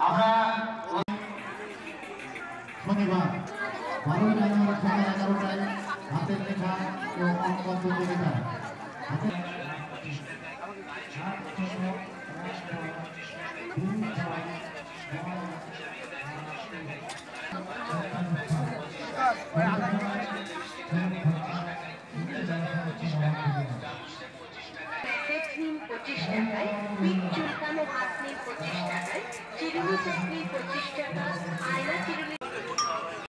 আমরা শনিবার বারোই জানুয়ারি সকাল এগারোটায় হাতের লেখা ও অঙ্ক প্রতিযোগিতা হাতের পঁচিশ টাকায় পিঠ চুলকানো হাত নিন পঁচিশ টাকায় চিরুনি সেট নিন পঁচিশ টাকা আয়না চিরুনি